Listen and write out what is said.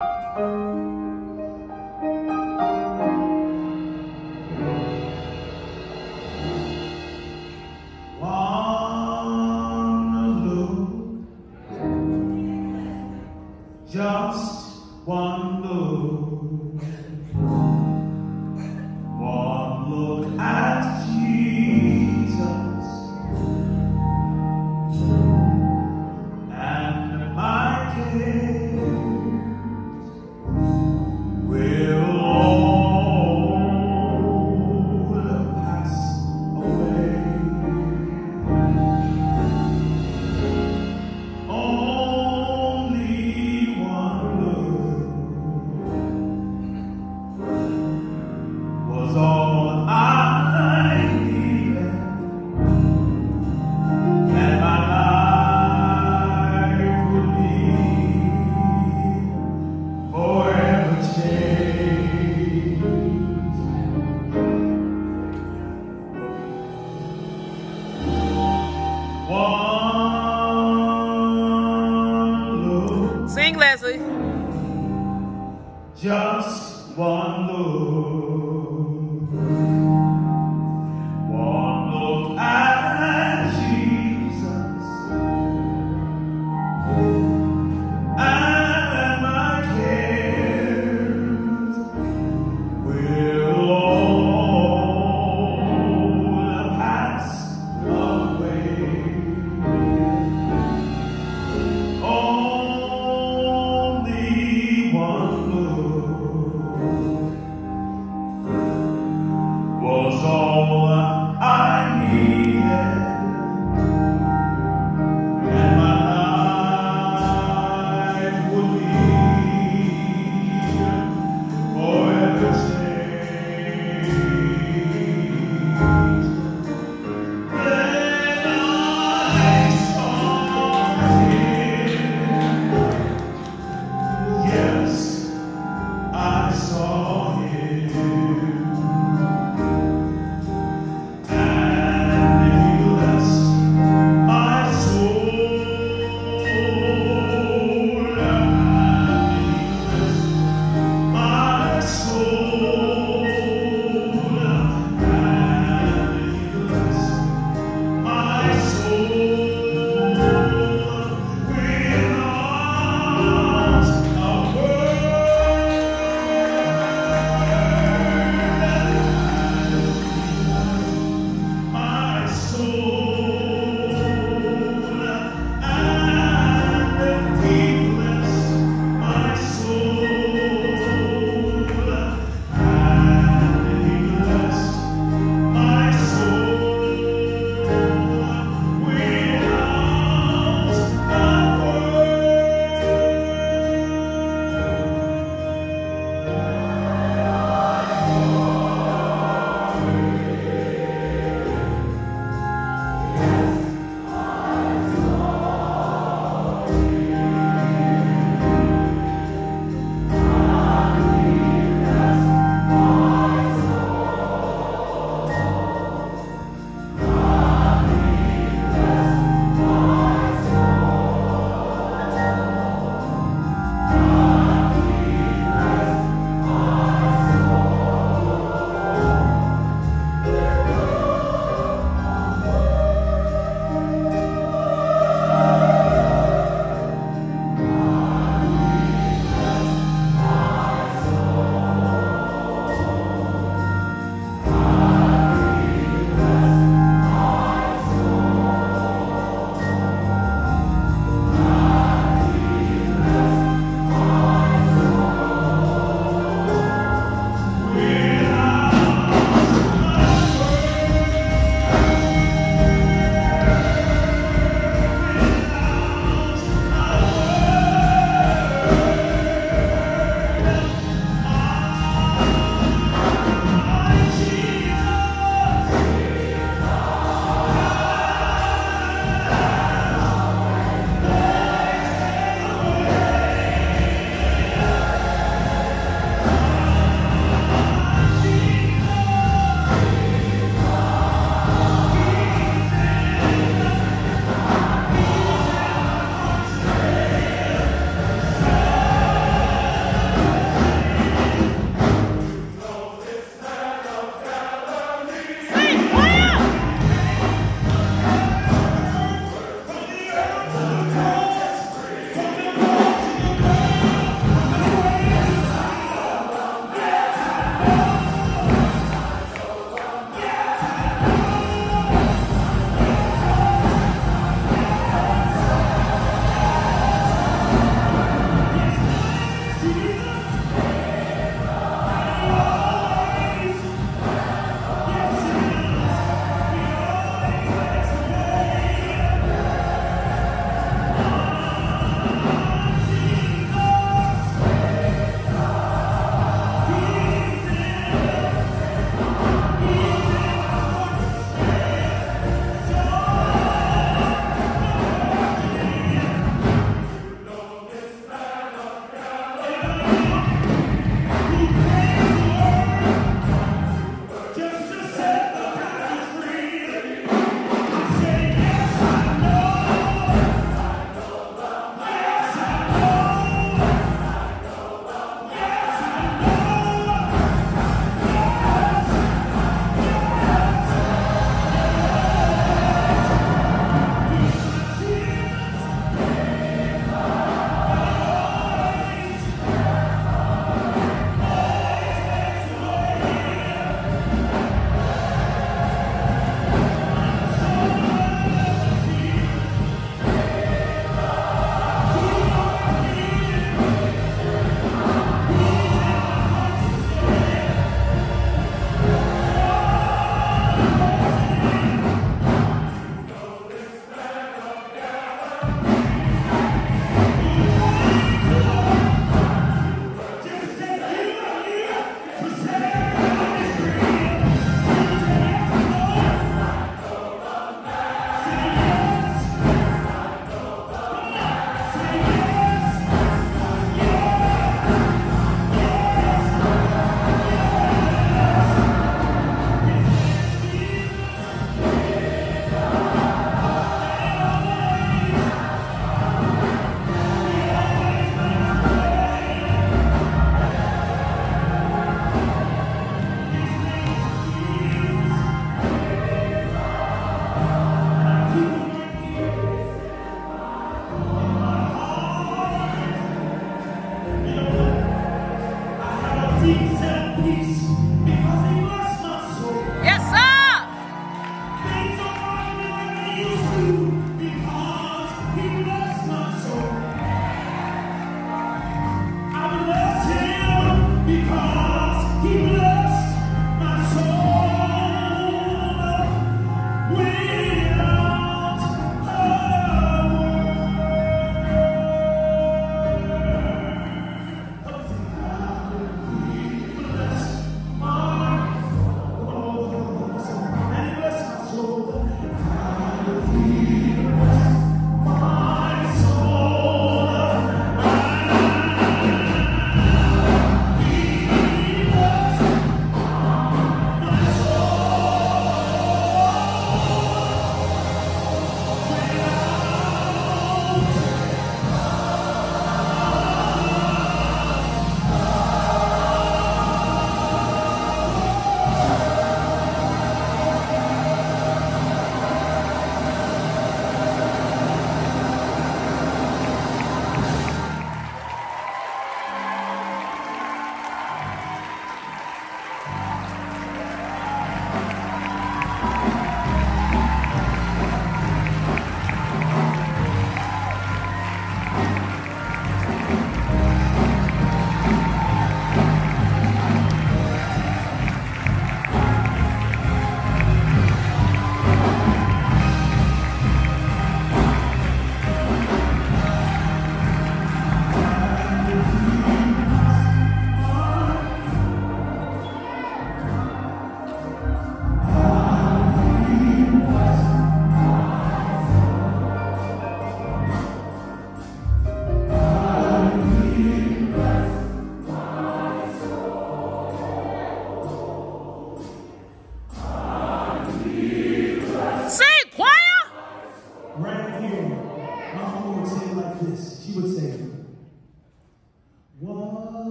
Música just one look.